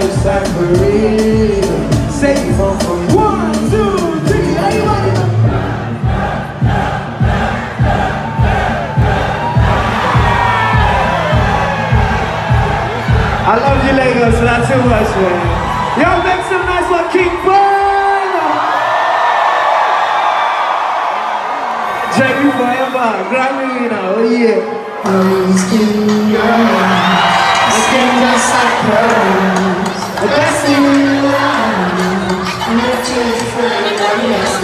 and I live by your side for real. Say it for for one, two, three, everybody. I love you, Lagos, not too much, man. Y'all make some nice one, King Burna. Jamie forever, Grammy winner, oh yeah. Skin, yeah. Skin just like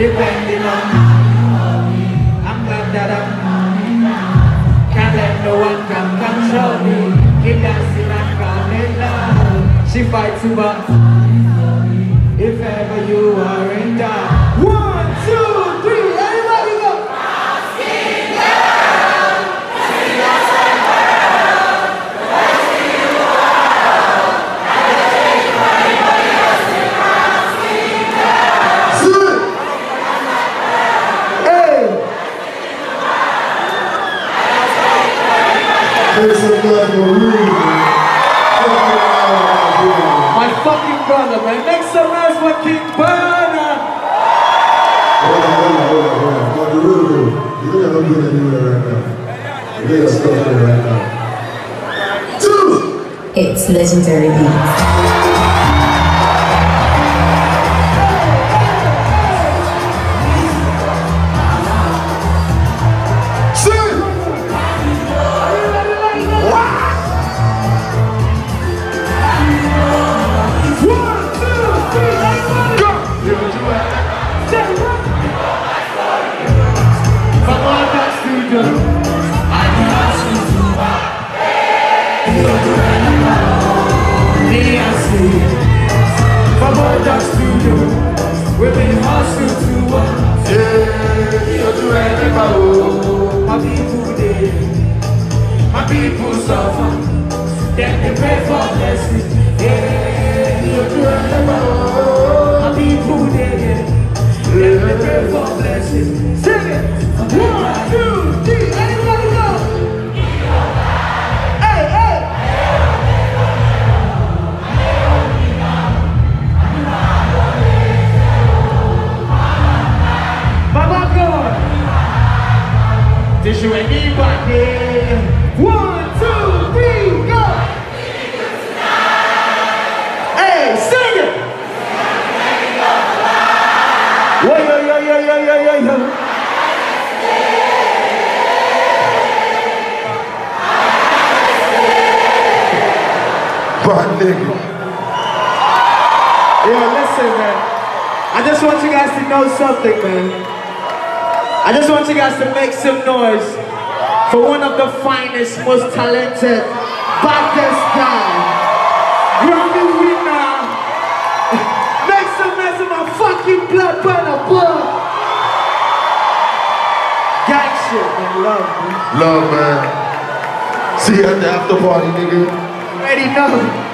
Depending on I'm glad that I'm can't let no one come control me. Keep dancing and falling love. She fights you but my fucking brother, man. Make some noise for King Burna. Hold on, hold on, hold on, hold on. But the real deal, you think I'm not doing anywhere right now. Right now. Two! It's legendary beats. This you anybody. One, two, three, go. Hey, sing it. Whoa, yo, yo, yo, yo, yo, yo, yo. Bad nigga. Yo, listen, man. I just want you guys to know something, man. I just want you guys to make some noise for one of the finest, most talented, baddest guy. Grammy winner. Make some noise for my fucking blood Burna, blood. Gang shit, man. Love, man. Love, man. See you at the after party, nigga. Already know.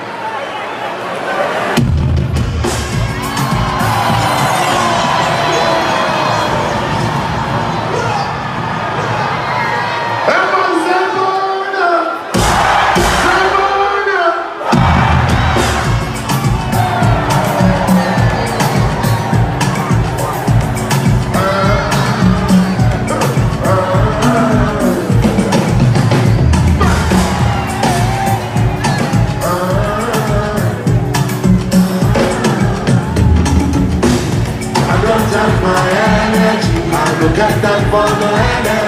My energy. I don't